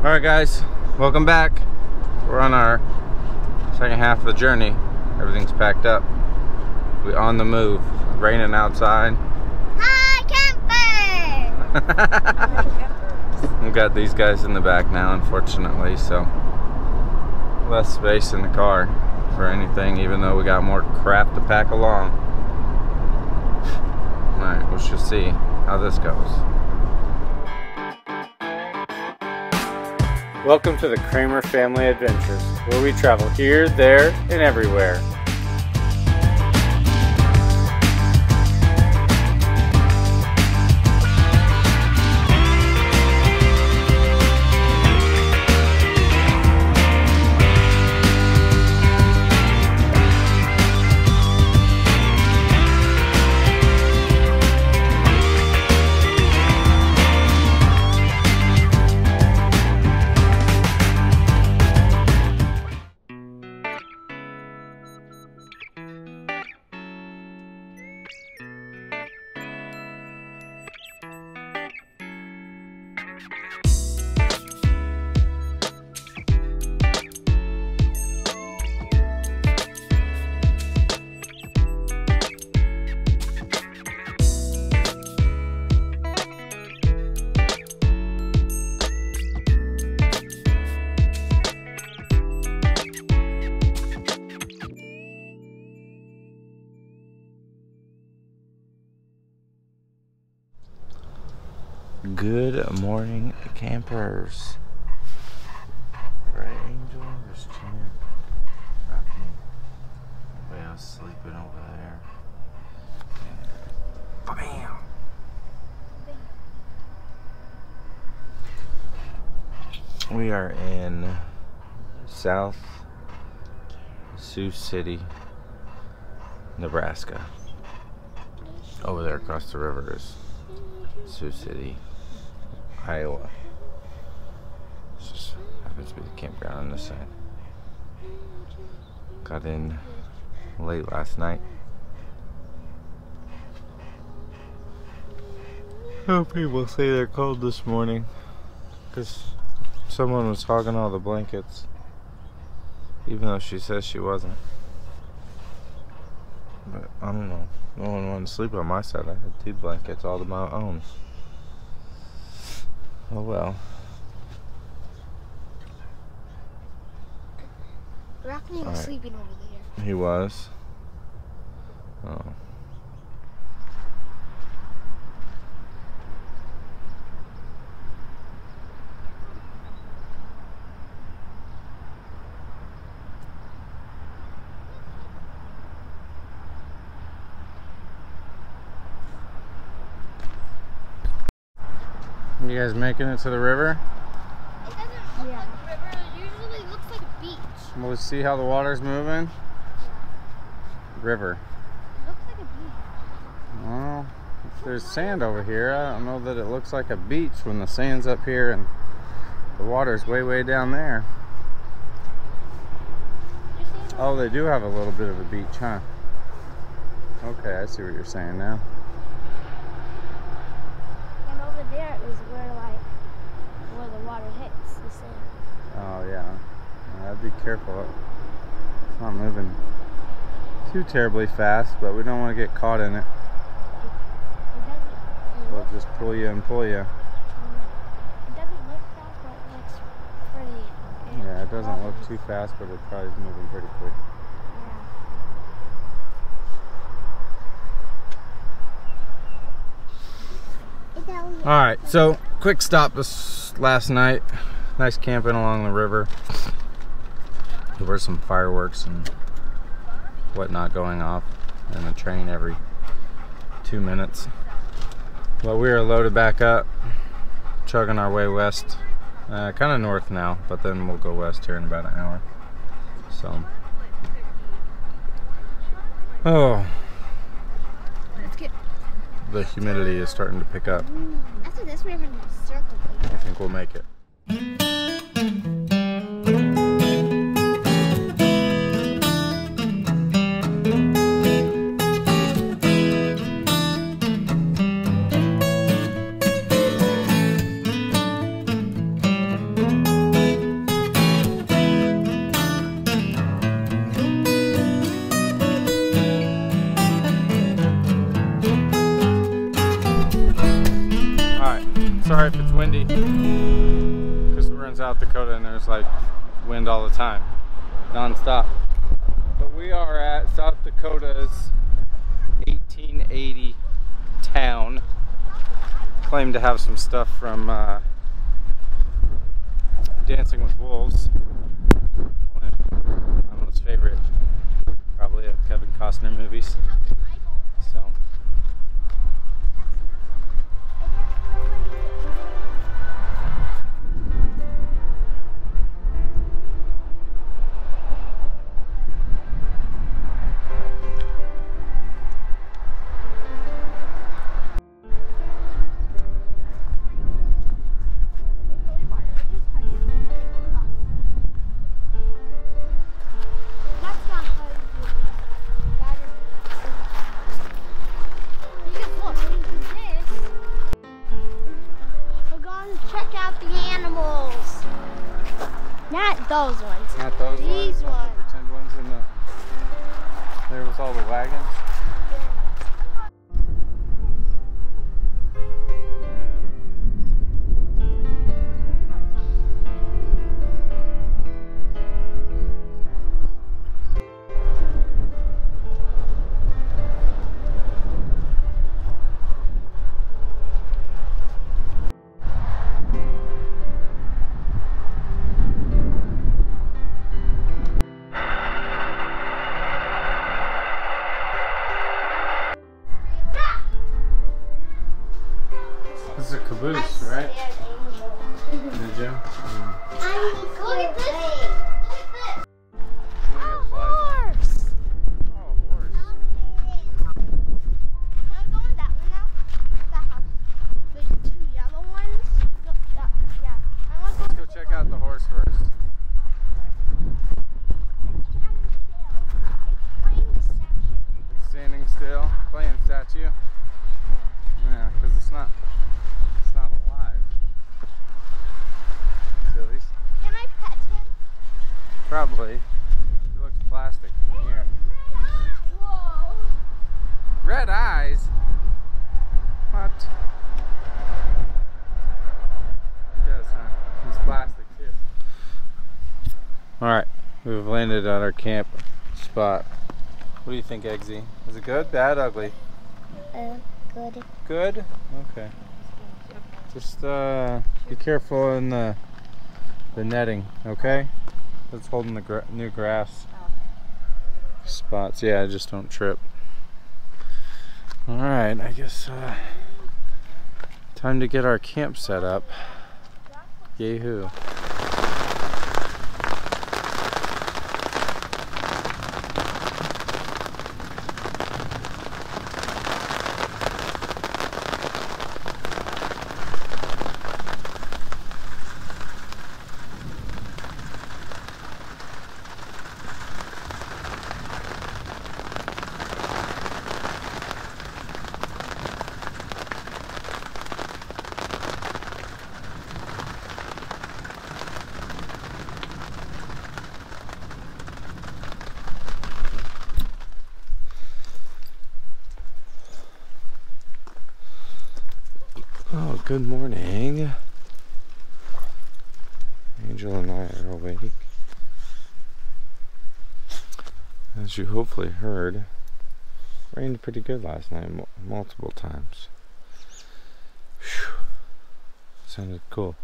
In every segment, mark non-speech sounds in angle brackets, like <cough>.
Alright guys, welcome back. We're on our second half of the journey. Everything's packed up. We on the move. Raining outside. Hi, camper! <laughs> We've got these guys in the back now, unfortunately, so less space in the car for anything, even though we got more crap to pack along. <laughs> Alright, we should see how this goes. Welcome to the Kramer Family Adventures, where we travel here, there, and everywhere. Good morning, campers. Right, Angel? There's Chan. Everybody else sleeping over there. Bam! We are in South Sioux City, Nebraska. Over there across the river is Sioux City, Iowa. This just happens to be the campground on this side. Got in late last night. Oh, people say they're cold this morning because someone was hogging all the blankets, even though she says she wasn't. But I don't know. No one wanted to sleep on my side. I had two blankets all to my own. Oh well. Rockney was Alright. sleeping over there. He was. Oh. Guys making it to the river? It doesn't look Yeah. like a river. It usually looks like a beach. We'll see how the water's moving. River. It looks like a beach. Well, if there's sand over here. I don't know that it looks like a beach when the sand's up here and the water's way, way down there. Oh, they do have a little bit of a beach, huh? Okay, I see what you're saying now. And over there is where like where hits the sand. Oh, yeah. I'd be careful. It's not moving too terribly fast, but we don't want to get caught in it. It. It'll just pull you and pull you. Mm. It doesn't look fast, but it looks pretty. Yeah, it doesn't look too fast, but it probably is moving pretty quick. All right, so quick stop this last night. Nice camping along the river. There were some fireworks and whatnot going off, and a train every two minutes. Well, we are loaded back up, chugging our way west. Uh, kind of north now, but then we'll go west here in about an hour. So, oh, the humidity is starting to pick up. Mm, after this. We're gonna circle. I think we'll make it. It's windy. Because we're in South Dakota and there's like wind all the time, non-stop. But we are at South Dakota's 1880 town. Claim to have some stuff from uh, Dancing with Wolves. One of Emma's favorite, probably, of Kevin Costner movies. This is a caboose, right? In the gym. Look at this. Oh, horse. Oh, horse. Can I go in that one now? That house. The two yellow ones? No, that, yeah. I want to Let's go check out the horse first. It's standing still, playing statue. Yeah, because it's not, it's not alive. Sillies. Can I pet him? Probably. It looks plastic from here. Whoa. Red eyes? What? He does, huh? He's plastic too. Alright, we've landed at our camp spot. What do you think, Eggsy? Is it good, bad, ugly? Uh, good. Good? Okay. Just uh, be careful in the the netting, okay? That's holding the gra- new grass spots. Yeah, just don't trip. All right, I guess uh, time to get our camp set up. Yahoo! Oh, good morning. Angel and I are awake. As you hopefully heard, rained pretty good last night, mul- multiple times. Phew. Sounded cool.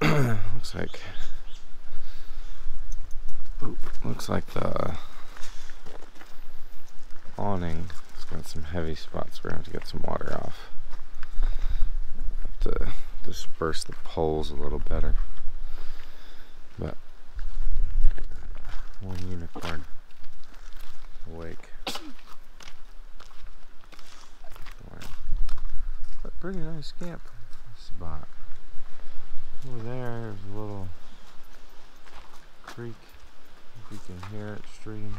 <clears throat> looks like. Looks like the awning got some heavy spots. We're gonna have to get some water off. Have to disperse the poles a little better. But one unicorn awake. But pretty nice camp spot. Over there's a little creek. If you can hear it stream.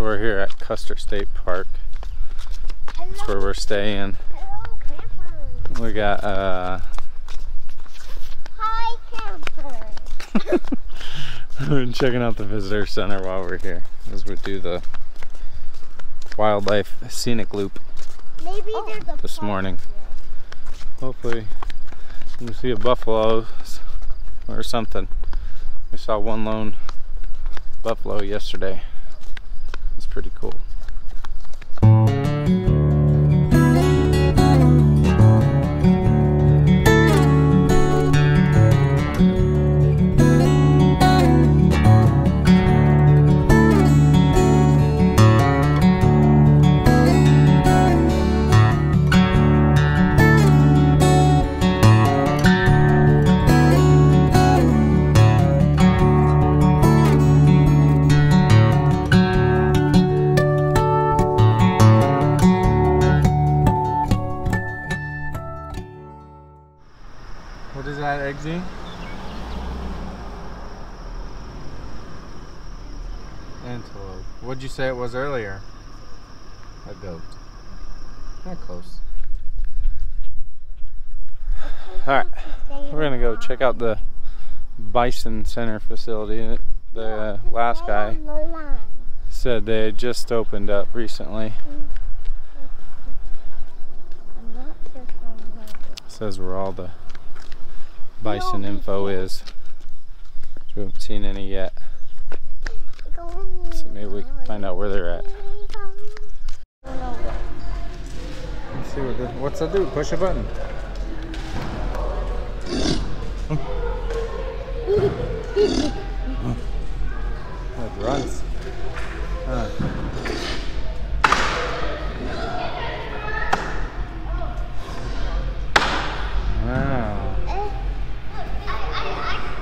So we're here at Custer State Park. That's where we're staying. hello, campers. We got uh Hi, <laughs> campers. we're checking out the visitor center while we're here as we do the wildlife scenic loop Maybe there's a this morning. here. Hopefully you can see a buffalo or something. We saw one lone buffalo yesterday. Pretty cool. Say it was earlier? A goat. Not close. Alright, we're gonna go check out the Bison Center facility. The uh, last guy On the line. said they had just opened up recently. I'm not sure from where. Says where all the bison info is. We haven't seen any yet, so maybe we can find out where they're at. Let's see what this, what's that do? Push a button. It runs. Wow.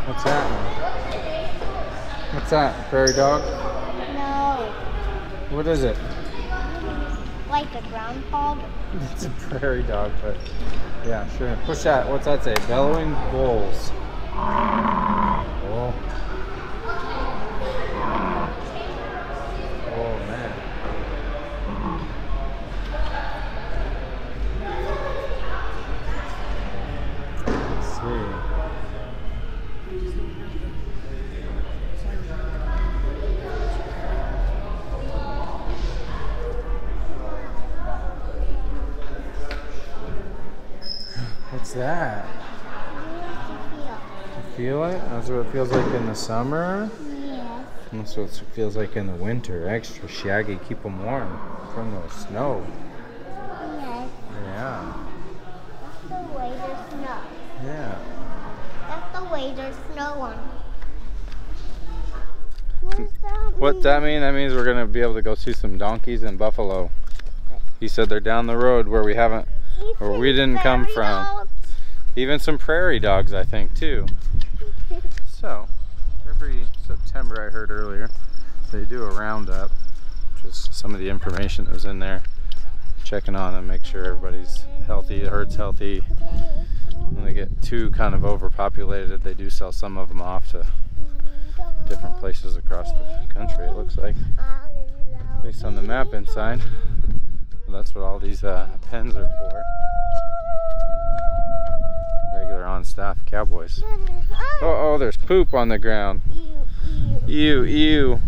What's that? What's that? Prairie dog? What is it? like a groundhog. It's a prairie dog, but yeah, sure. Push that. What's that say? Bellowing bulls. Oh. Oh man. Let's see. What's that? You feel it? That's what it feels like in the summer. Yes. That's what it feels like in the winter. Extra shaggy, keep them warm from the snow. Yes. Yeah, That's the way there's snow. yeah. That's the way there's snow on. What does that What that mean? That means we're gonna be able to go see some donkeys and buffalo. He said they're down the road where we haven't, where we didn't come from. Even some prairie dogs, I think too. So, every September, I heard earlier, they do a roundup, Just some of the information that was in there, checking on them, make sure everybody's healthy, the herd's healthy. When they get too kind of overpopulated, they do sell some of them off to different places across the country. It looks like, based on the map inside. That's what all these uh, pens are for. Regular on-staff cowboys. Oh, oh, there's poop on the ground. You, you. Ew, ew.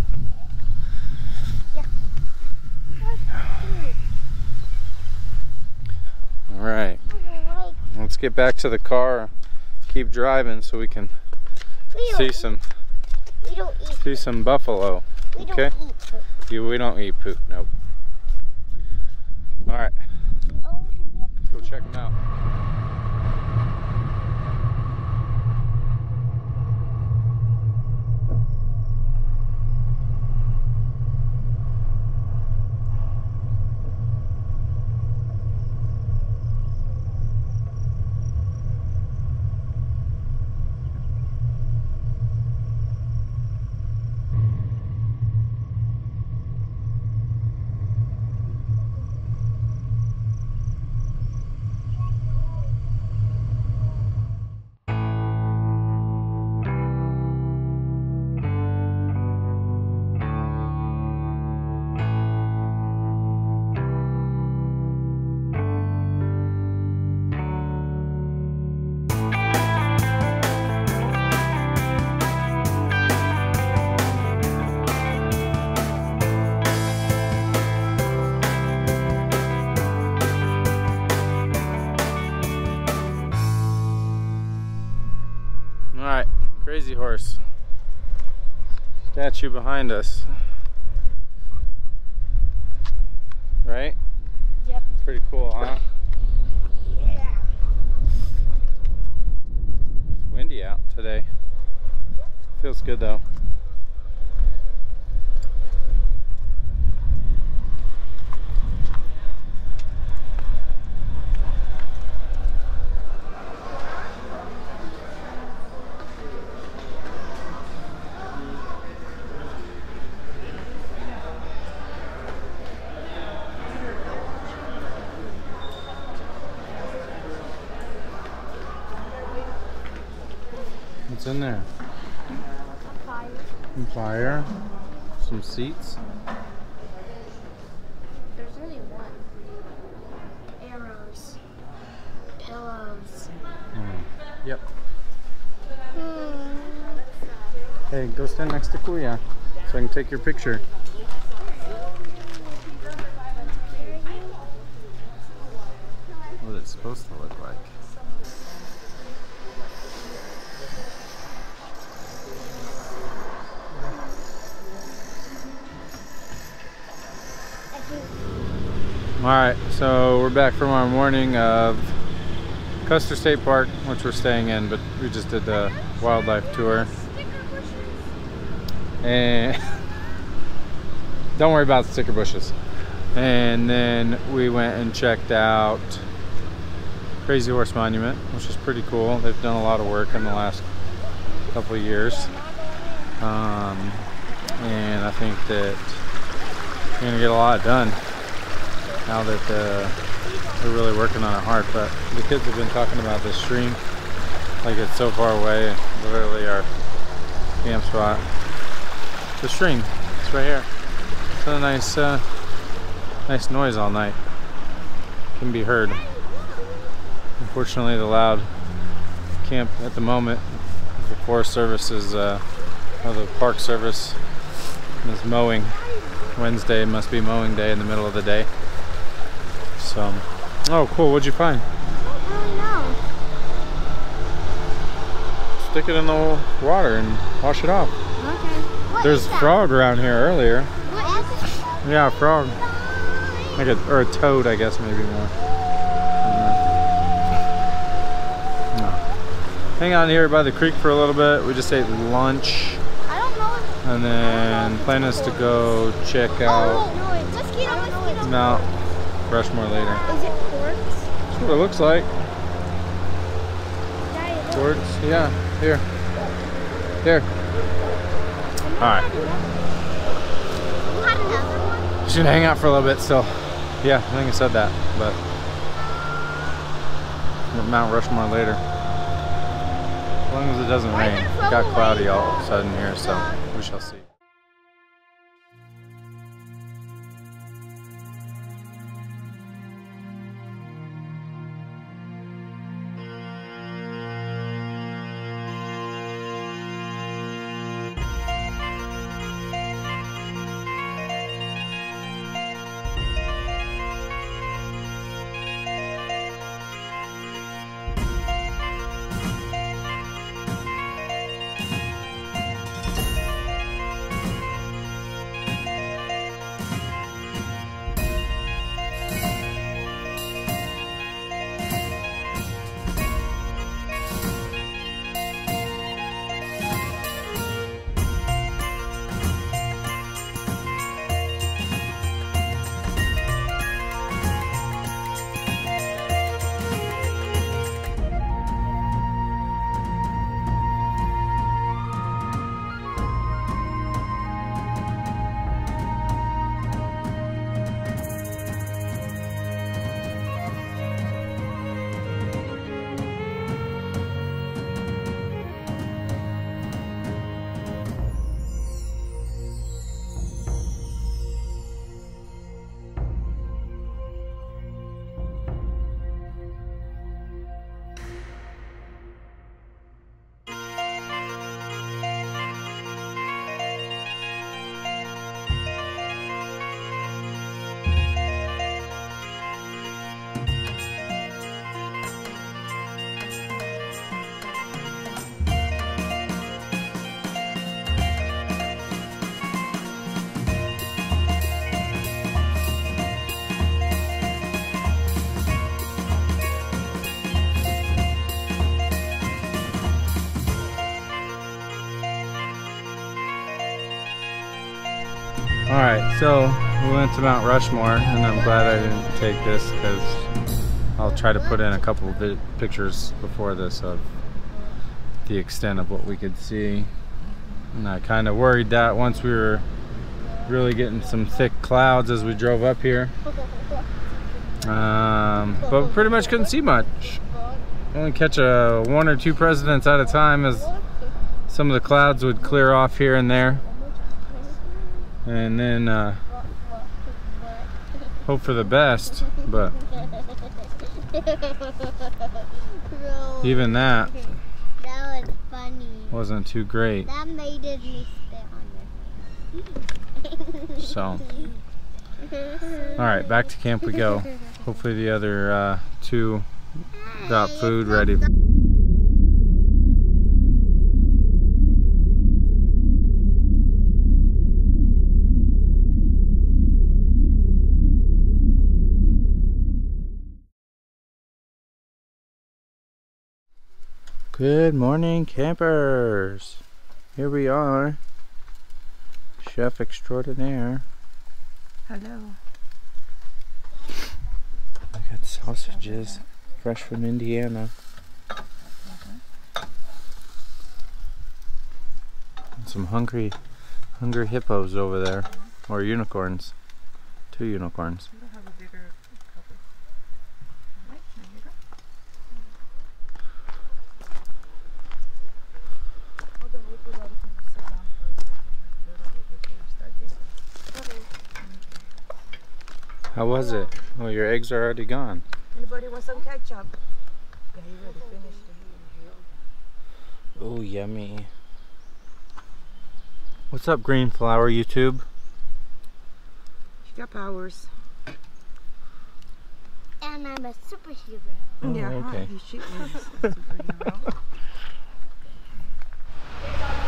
All right, let's get back to the car. Keep driving so we can we see don't, some eat. see some buffalo. We okay. eat. You, we don't eat poop. Nope. All right, Horse statue behind us. Right? Yep. Pretty cool, huh? Yeah. It's windy out today. Feels good though. What's in there? Fire. Some fire, some seats. There's only one. Arrows. Pillows. Hmm. Yep. Hmm. Hey, go stand next to Kuya so I can take your picture. What it's supposed to look like. Alright, so we're back from our morning of Custer State Park, which we're staying in, but we just did the wildlife tour. And <laughs> don't worry about the sticker bushes. And then we went and checked out Crazy Horse Monument, which is pretty cool. They've done a lot of work in the last couple of years. Um, and I think that we're gonna get a lot done now that uh, they're really working on it hard. But the kids have been talking about this stream like it's so far away, literally our camp spot. The stream, it's right here. It's a nice, uh, nice noise all night. Can be heard. Unfortunately, the loud camp at the moment, the Forest Service is, uh, or the Park Service is mowing. Wednesday must be mowing day in the middle of the day. So, oh cool, what'd you find? I don't know. Stick it in the water and wash it off. Okay. What There's is that? frog around here earlier. What is it? Yeah, a frog. Like a, or a toad, I guess, maybe more. No. Hang out here by the creek for a little bit. We just ate lunch. I don't know. And then plan is to go check oh, out Oh, no, it's mosquito, mosquito. Mount Rushmore later. That's what it looks like. Towards, yeah, here. Here. Alright. Just gonna hang out for a little bit still. Yeah, I think I said that, but Mount Rushmore later. As long as it doesn't rain. It got cloudy all of a sudden here, so we shall see. So we went to Mount Rushmore, and I'm glad I didn't take this because I'll try to put in a couple of pictures before this of the extent of what we could see. And I kind of worried that once we were really getting some thick clouds as we drove up here. Um, but we pretty much couldn't see much. Only catch a one or two presidents at a time as some of the clouds would clear off here and there. And then uh, hope for the best, but even that That was funny. wasn't too great. That made me spit on it. So, all right, back to camp we go. Hopefully the other uh, two got food ready. Good morning, campers. Here we are. Chef extraordinaire. Hello. I got sausages, fresh from Indiana. And some hungry, hungry hippos over there, or unicorns. Two unicorns. You have a bigger cover. Alright, there you go. Hold on, wait for Daddy to sit down for a second. A little bit before we start baking. How was it? Oh, your eggs are already gone. Anybody want some ketchup? Yeah, he already finished it. Oh, yummy. What's up, Green Flower YouTube? She got powers. And I'm a superhero. Oh, yeah, okay. He, she is a superhero. <laughs>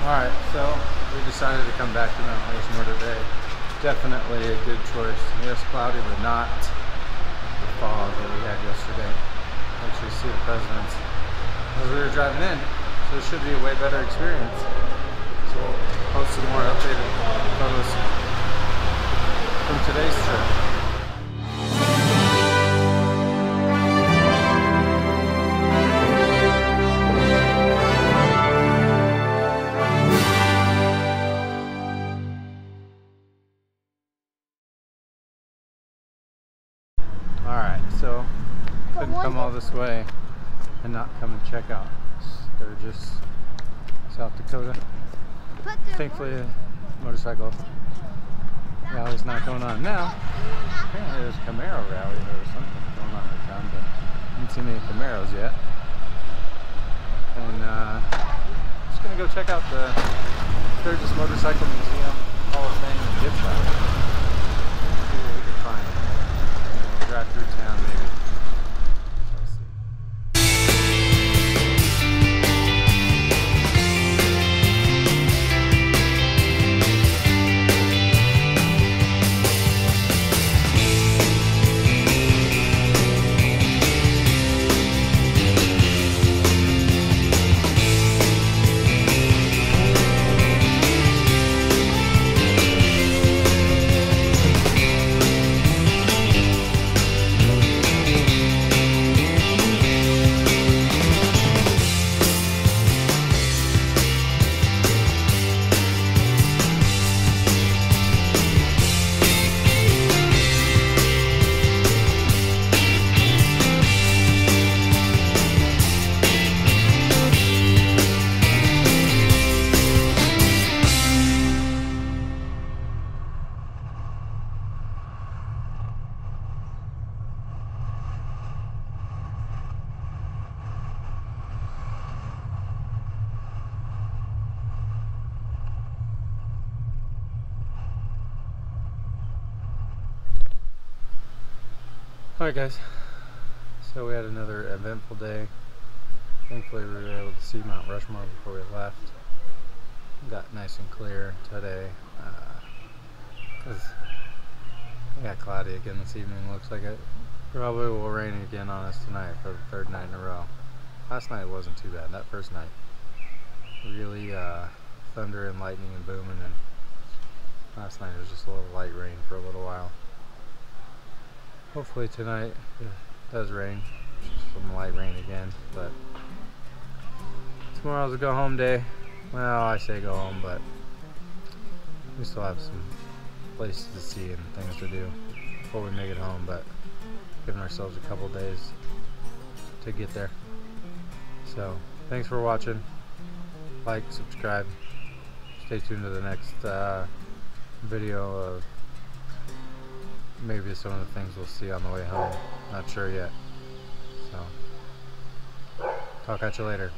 Alright, so we decided to come back to Mount Rushmore today. Definitely a good choice. Yes, cloudy, but not the fog that we had yesterday. Actually see the presidents as we were driving in. So it should be a way better experience. So we'll post some more updated photos from today's trip. Way and not come and check out Sturgis, South Dakota. Thankfully, a motorcycle rally's not going on now. Apparently, there's a Camaro rally or something going on in town, but I haven't seen any Camaros yet. And uh, just gonna go check out the Sturgis Motorcycle Museum, Hall of Fame, gift shop. See what we can find. Drive through town maybe. Alright guys, so we had another eventful day. Thankfully we were able to see Mount Rushmore before we left. Got nice and clear today. Because it got cloudy again this evening. Looks like it probably will rain again on us tonight for the third night in a row. Last night wasn't too bad. That first night, really uh, thunder and lightning and booming and Last night it was just a little light rain for a little while. Hopefully tonight it does rain. Some light rain again, but tomorrow's a go home day. Well, I say go home, but we still have some places to see and things to do before we make it home, but giving ourselves a couple days to get there. So, thanks for watching. Like, subscribe. Stay tuned to the next uh, video of maybe some of the things we'll see on the way home. Not sure yet. So, talk at you later.